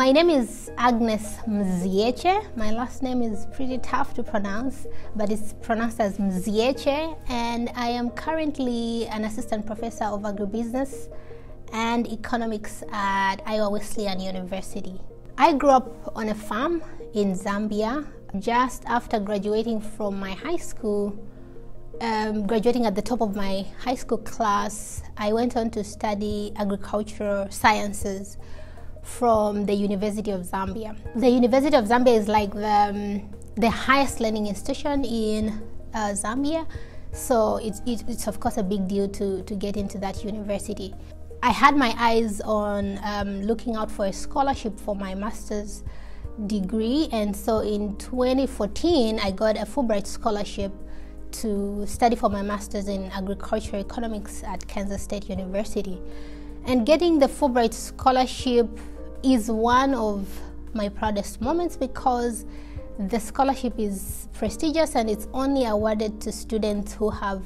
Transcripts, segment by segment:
My name is Agness Mzyece. My last name is pretty tough to pronounce, but it's pronounced as Mzyece, and I am currently an assistant professor of agribusiness and economics at Iowa Wesleyan University. I grew up on a farm in Zambia just after graduating from my high school. Um, graduating at the top of my high school class, I went on to study agricultural sciences from the University of Zambia. The University of Zambia is like the, um, the highest learning institution in uh, Zambia, so it's, it's of course a big deal to, to get into that university. I had my eyes on um, looking out for a scholarship for my master's degree, and so in 2014, I got a Fulbright scholarship to study for my master's in agricultural economics at Kansas State University. And getting the Fulbright scholarship is one of my proudest moments because the scholarship is prestigious and it's only awarded to students who have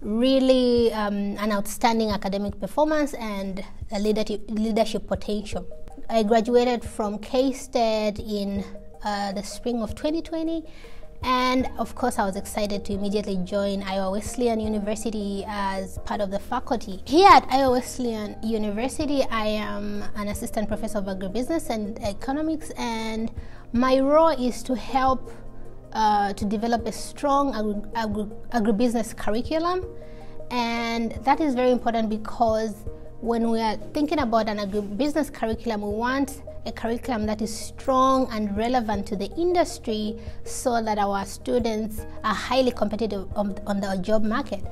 really um, an outstanding academic performance and a leadership, leadership potential. I graduated from K State in uh, the spring of 2020 and of course, I was excited to immediately join Iowa Wesleyan University as part of the faculty. Here at Iowa Wesleyan University, I am an assistant professor of agribusiness and economics, and my role is to help uh, to develop a strong agri- agri- agribusiness curriculum. And that is very important because when we are thinking about an agribusiness curriculum, we want a curriculum that is strong and relevant to the industry so that our students are highly competitive on, on the job market.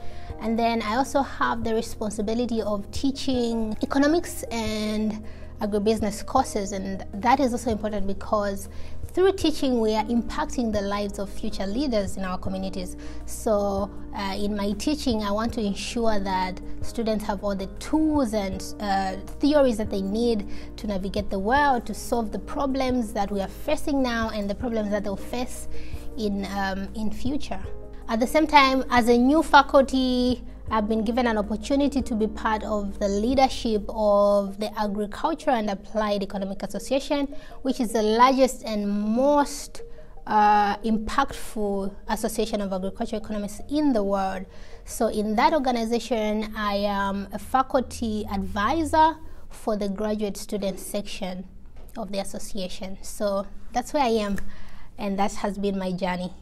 And then I also have the responsibility of teaching economics and agribusiness courses, and that is also important because through teaching, we are impacting the lives of future leaders in our communities. So, uh, in my teaching, I want to ensure that students have all the tools and uh, theories that they need to navigate the world, to solve the problems that we are facing now and the problems that they'll face in, um, in future. At the same time, as a new faculty, I've been given an opportunity to be part of the leadership of the Agriculture and Applied Economic Association, which is the largest and most uh, impactful association of agricultural economists in the world. So, in that organization, I am a faculty advisor for the graduate student section of the association. So, that's where I am, and that has been my journey.